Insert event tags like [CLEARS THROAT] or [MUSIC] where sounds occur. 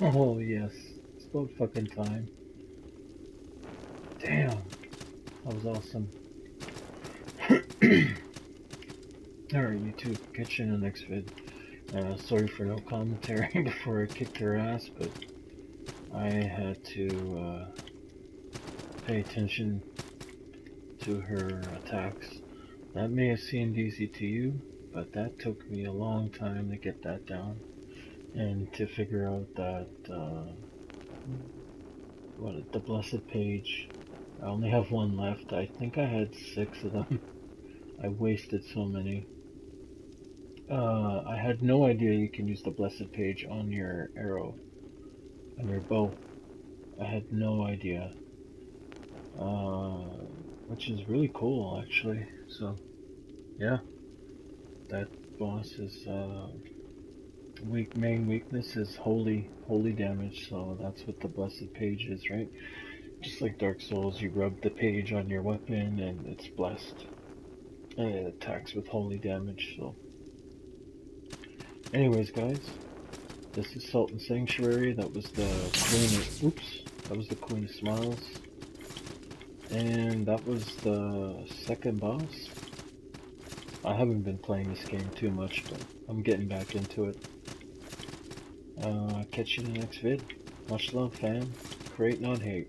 Oh, yes. It's about fucking time. Damn. That was awesome. [CLEARS THROAT] Alright, YouTube, catch you in the next vid. Uh, sorry for no commentary [LAUGHS] before I kicked her ass, but I had to uh, pay attention to her attacks. That may have seemed easy to you, but that took me a long time to get that down and to figure out that uh, what the blessed page I only have one left. I think I had six of them. [LAUGHS] I wasted so many. Uh, I had no idea you can use the blessed page on your arrow on your bow. I had no idea. Uh, which is really cool actually. So yeah. That boss is uh, weak main weakness is holy holy damage so that's what the blessed page is right? Just like dark souls you rub the page on your weapon and it's blessed. And it attacks with holy damage so. Anyways guys this is Salt and Sanctuary. That was the queen of oops that was the queen of smiles. And that was the second boss. I haven't been playing this game too much, but I'm getting back into it. Uh, catch you in the next vid. Much love, fam. Create, not hate.